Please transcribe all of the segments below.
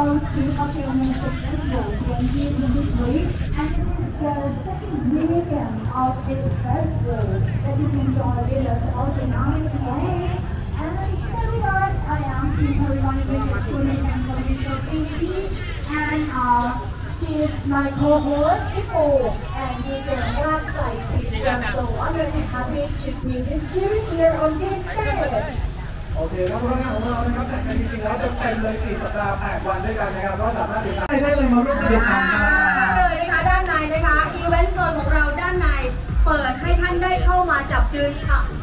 to Festival 2023 and it is the second weekend of this festival that you can join us all the night today. And us, I am Peter Ryan Swimming and Commercial and she is my co-host and a black light So I'm very happy to be you here on this stage. โอเคแล้วพนักงานของเรานะครับแต่จริงๆแล้วจะเต็มเลย4สัปดาห์8วันด้วยกันนะครับก็สามารถติดตามได้เลยมาร่วมสนุกกันเลยนะคะด้านในนะคะอีเวนต์โซนของเราด้านในเปิดให้ท่านได้เข้ามาจับยืน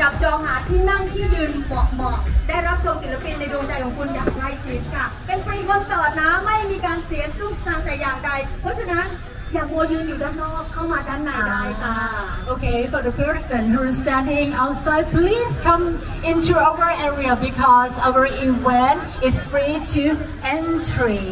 จับจองหาที่นั่งที่ยืนเหมาะเหมาะๆได้รับชมศิลปินในดวงใจของคุณอย่างใกล้ชิดค่ะ เป็นฟรีคอนเสิร์ตนะไม่มีการเสียตุ้งสตางแต่อย่างใด เพราะฉะนั้น อย่ามัวยืนอยู่ด้านนอกเข้ามาด้านในได้ค่ะ Ah, okay, for the person who is standing outside, please come into our area because our event is free to entry.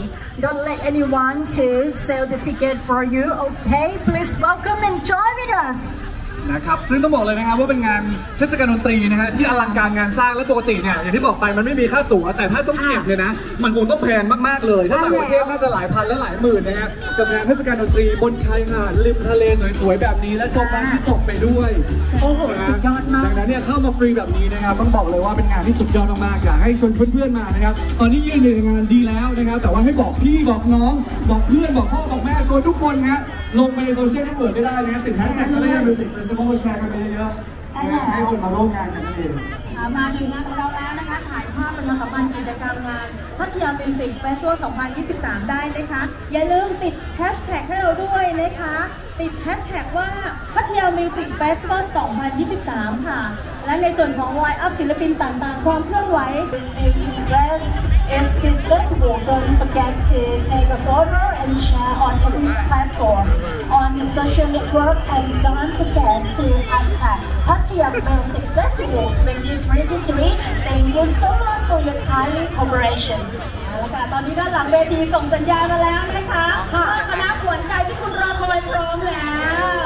Don't let anyone to sell the ticket for you. Okay, please welcome and join with us. นะครับซึ่งต้องบอกเลยนะครับว่าเป็นงานเทศกาลดนตรีนะฮะที่อลังการงานสร้างและปกติเนี่ยอย่างที่บอกไปมันไม่มีค่าตั๋วแต่ถ้าต้องเก็บเนี่ยนะมันคงต้องแพงมากๆเลยถ้าต่างประเทศน่าจะหลายพันและหลายหมื่นนะฮะกับงานเทศกาลดนตรีบนชายหาดริมทะเลสวยๆแบบนี้และชมพระอาทิตย์ตกไปด้วยโอ้โหนะสุดยอดมากดังนั้นเนี่ยเข้ามาฟรีแบบนี้นะครับต้องบอกเลยว่าเป็นงานที่สุดยอดมากๆอยากให้ชวนเพื่อนๆมานะครับตอนนี้ยืนอยู่ในงานดีแล้วนะครับแต่ว่าให้บอกพี่บอกน้อง บอกเพื่อนบอกพ่อบอกแม่ชวนทุกคนนะ ลงไปใน social network ได้ได้นะติดแฮชแท็กก็ได้ Music Festival แชร์กันไปเยอะๆนะให้คนมาร่วมงานกันนั่นเองค่ะมาถึงงานของเราแล้วนะคะถ่ายภาพประชาสัมพันธ์กิจกรรมงานพัทยา Music Festival 2023 ได้นะคะ อย่าลืมติดแฮชแท็กให้เราด้วยนะคะ ติดแฮชแท็กว่าพัทยา Music Festival 2023 ค่ะ และในส่วนของไลน์อัพศิลปินต่างๆ ความเคลื่อนไหว Yes, if this festival, don't forget to take a photo and share on every platform on the social network and don't forget to hashtag Pattaya Music Festival 2023. Thank you so much for your kindly cooperation. ค่ะตอนนี้ด้านหลังเวทีส่งสัญญาณมาแล้วนะคะคณะขวัญใจที่คุณรอคอยพร้อมแล้ว